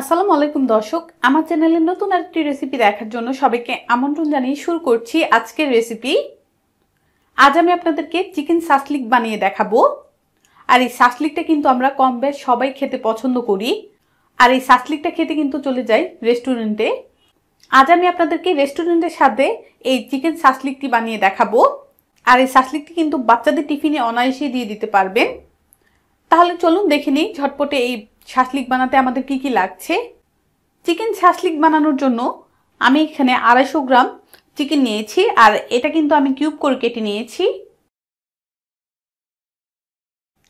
আসসালামু আলাইকুম দর্শক, আমার চ্যানেলে নতুন আরেকটি রেসিপি দেখার জন্য সবাইকে আমন্ত্রণ জানিয়ে শুরু করছি আজকের রেসিপি আজ আমি আপনাদেরকে চিকেন সাসলিক বানিয়ে দেখাবো। আর এই সাসলিকটা কিন্তু আমরা কম বেশ সবাই খেতে পছন্দ করি। আর এই সাসলিকটা খেতে কিন্তু চলে যাই রেস্টুরেন্টে আজ আমি আপনাদেরকে রেস্টুরেন্টের সাথে এই চিকেন সাসলিকটি বানিয়ে দেখাবো। আর এই সাসলিকটি কিন্তু বাচ্চাদের টিফিনে অনায়াসে দিয়ে দিতে পারবেন। তাহলে চলুন দেখে নিই ঝটপটে এই শাসলিক বানাতে আমাদের কি কি লাগছে? চিকেন শাসলিক বানানোর জন্য আমি এখানে আড়াইশো গ্রাম চিকেন নিয়েছি, আর এটা কিন্তু আমি কিউব করে কেটে নিয়েছি।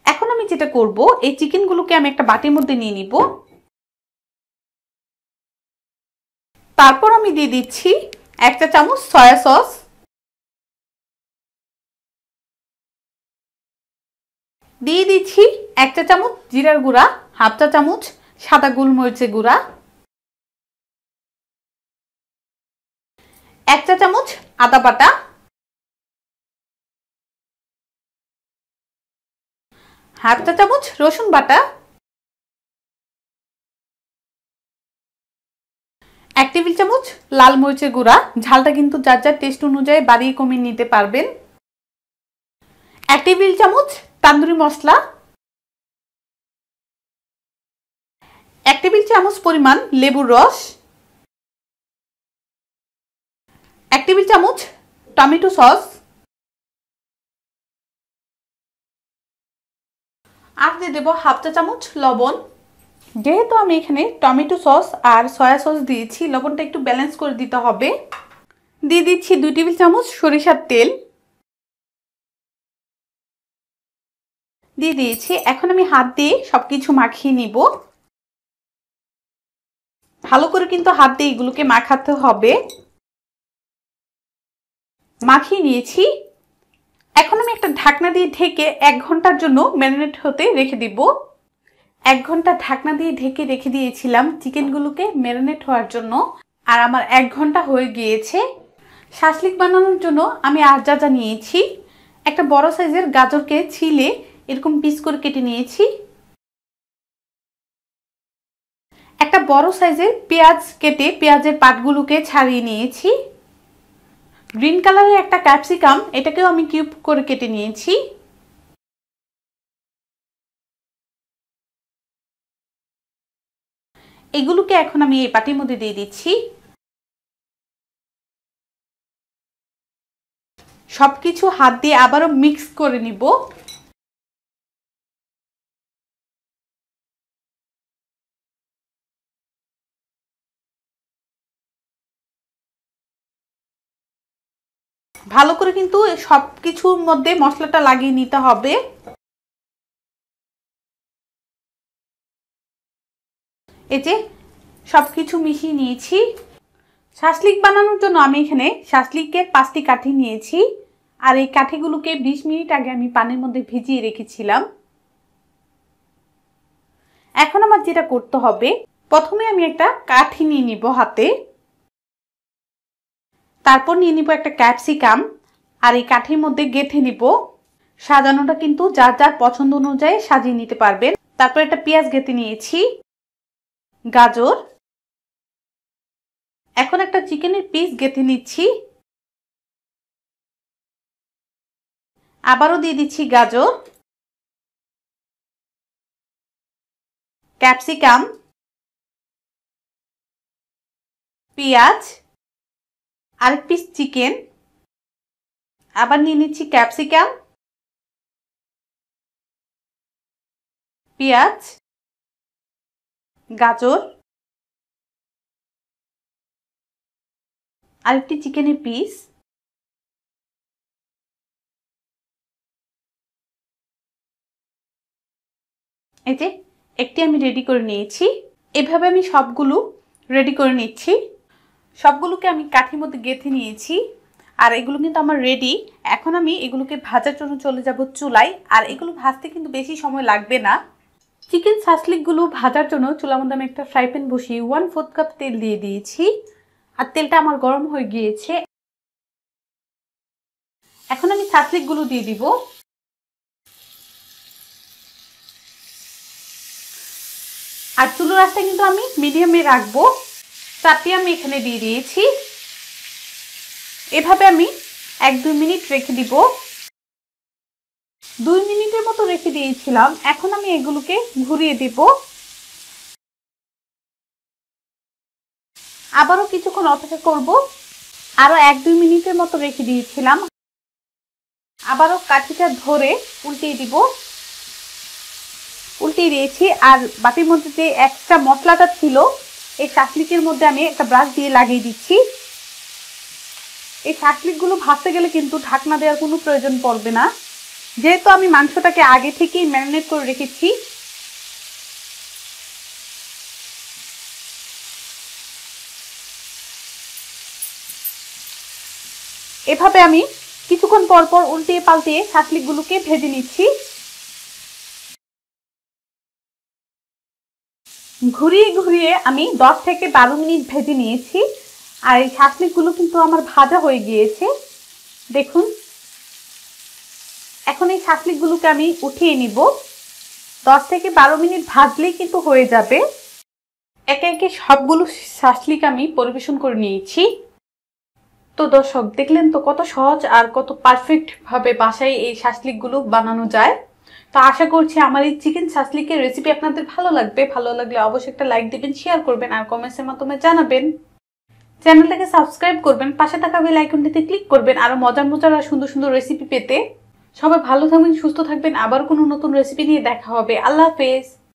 এখন আমি যেটা করব, এই চিকেনগুলোকে আমি একটা বাটির মধ্যে নিয়ে নিব। তারপর আমি দিয়ে দিচ্ছি একটা চামচ সয়া সস। দিয়ে দিচ্ছি একটা চামচ জিরার গুঁড়া। হাফ চা চামচ সাদা গোলমরিচের গুঁড়া এক চা চামচ আদা বাটা হাফ চা চামচ রসুন বাটা, এক টেবিল চামচ লাল মরিচের গুঁড়া। ঝালটা কিন্তু যার যার টেস্ট অনুযায়ী বাড়িয়ে কমিয়ে নিতে পারবেন। এক টেবিল চামচ তান্দুরি মশলা এক টেবিল চামচ পরিমাণ লেবুর রস, এক টেবিল চামচ টমেটো সস, আর দিয়ে দেবো হাফ চা চামচ লবণ। যেহেতু আমি এখানে টমেটো সস আর সয়া সস দিয়েছি, লবণটা একটু ব্যালেন্স করে দিতে হবে। দিয়ে দিচ্ছি দুই টেবিল চামচ সরিষার তেল। দিয়ে দিয়েছি। এখন আমি হাত দিয়ে সব কিছু মাখিয়ে নিব। ভালো করে কিন্তু হাত দিয়ে এগুলোকে মাখাতে হবে। মাখিয়ে নিয়েছি। এখন আমি একটা ঢাকনা দিয়ে ঢেকে এক ঘণ্টার জন্য ম্যারিনেট হতে রেখে দিব। এক ঘণ্টা ঢাকনা দিয়ে ঢেকে রেখে দিয়েছিলাম চিকেনগুলোকে ম্যারিনেট হওয়ার জন্য। আর আমার এক ঘণ্টা হয়ে গিয়েছে। শাসলিক বানানোর জন্য আমি আর যা যা নিয়েছি, একটা বড় সাইজের গাজরকে ছিলে এরকম পিস করে কেটে নিয়েছি। একটা বড় সাইজের পেঁয়াজ কেটে পেঁয়াজের পাটগুলোকে ছাড়িয়ে নিয়েছি। গ্রিন কালারের একটা ক্যাপসিকাম এটাকেও আমি কিউব করে কেটে নিয়েছি। এগুলোকে এখন আমি এই পাটির মধ্যে দিয়ে দিচ্ছি। সবকিছু হাত দিয়ে আবারও মিক্স করে নিব। ভালো করে কিন্তু সব কিছুর মধ্যে মশলাটা লাগিয়ে নিতে হবে। এই যে সব কিছু মিশিয়ে নিয়েছি। শাসলিক বানানোর জন্য আমি এখানে শাসলিকের পাঁচটি কাঠি নিয়েছি। আর এই কাঠিগুলোকে বিশ মিনিট আগে আমি পানির মধ্যে ভিজিয়ে রেখেছিলাম। এখন আমার যেটা করতে হবে, প্রথমে আমি একটা কাঠি নিয়ে নিব হাতে। তারপর নিয়ে নিব একটা ক্যাপসিকাম, আর এই কাঠির মধ্যে গেঁথে নিব। সাজানোটা কিন্তু যার যার পছন্দ অনুযায়ী সাজিয়ে নিতে পারবেন। তারপর একটা পেঁয়াজ গেঁথে নিয়েছি, গাজর। এখন একটা চিকেনের পিস গেঁথে নিচ্ছি। আবারও দিয়ে দিচ্ছি গাজর। ক্যাপসিকাম। পেঁয়াজ। আরেক পিস চিকেন আবার নিয়ে নিচ্ছি ক্যাপসিকাম পেঁয়াজ। গাজর। আরেকটি চিকেনের পিস এই যে, একটি আমি রেডি করে নিয়েছি। এভাবে আমি সবগুলো রেডি করে নিচ্ছি। সবগুলোকে আমি কাঠির মধ্যে গেঁথে নিয়েছি, আর এগুলো কিন্তু আমার রেডি এখন আমি এগুলোকে ভাজার জন্য চলে যাব চুলায়, আর এগুলো ভাজতে কিন্তু বেশি সময় লাগবে না। চিকেন সাসলিকগুলো ভাজার জন্য চুলার মধ্যে আমি একটা ফ্রাই প্যান বসিয়ে ওয়ান ফোর্থ কাপ তেল দিয়ে দিয়েছি, আর তেলটা আমার গরম হয়ে গিয়েছে। এখন আমি সাসলিকগুলো দিয়ে দিব। আর চুলোর আঁচটা কিন্তু আমি মিডিয়ামে রাখব। চারটি আমি এখানে দিয়ে দিয়েছি। এভাবে আমি এক দুই মিনিট রেখে দিব। দুই মিনিটের মতো রেখে দিয়েছিলাম। এখন আমি এগুলোকে ঘুরিয়ে দিব। আবারও কিছুক্ষণ অপেক্ষা করব। আরও এক দুই মিনিটের মতো রেখে দিয়েছিলাম। আবারও কাঠিটা ধরে উল্টিয়ে দিব। উল্টিয়ে দিয়েছি। আর বাটির মধ্যে যে এক্সট্রা মশলাটা ছিল এই শাসলিকের মধ্যে আমি একটা ব্রাশ দিয়ে লাগিয়ে দিচ্ছি। এই শাসলিকগুলো ভাজতে গেলে কিন্তু ঢাকনা দেওয়ার কোনো প্রয়োজন পড়বে না। যেহেতু আমি মাংসটাকে আগে থেকেই ম্যারিনেট করে রেখেছি। এভাবে আমি কিছুক্ষণ পর পর উল্টিয়ে পাল্টিয়ে শাসলিকগুলোকে ভেজে নিচ্ছি। ঘুরিয়ে ঘুরিয়ে আমি দশ থেকে বারো মিনিট ভেজে নিয়েছি। আর এই শাসলিকগুলো কিন্তু আমার ভাজা হয়ে গিয়েছে। দেখুন। এখন এই শাসলিকগুলোকে আমি উঠিয়ে নিব। দশ থেকে বারো মিনিট ভাজলেই কিন্তু হয়ে যাবে। একে একে সবগুলো শাসলিক আমি পরিবেশন করে নিয়েছি। তো দর্শক, দেখলেন তো কত সহজ আর কত পারফেক্টভাবে বাসায় এই শাসলিকগুলো বানানো যায়। তো আশা করছি আমার এই চিকেন শাসলিকের রেসিপি আপনাদের ভালো লাগবে। ভালো লাগলে অবশ্যই একটা লাইক দিবেন শেয়ার করবেন আর কমেন্টসের মাধ্যমে জানাবেন। চ্যানেলটাকে সাবস্ক্রাইব করবেন, পাশে থাকা বেল আইকনটিতে ক্লিক করবেন আরও মজার মজার আর সুন্দর সুন্দর রেসিপি পেতে। সবাই ভালো থাকবেন, সুস্থ থাকবেন। আবার কোনো নতুন রেসিপি নিয়ে দেখা হবে। আল্লাহ হাফেজ।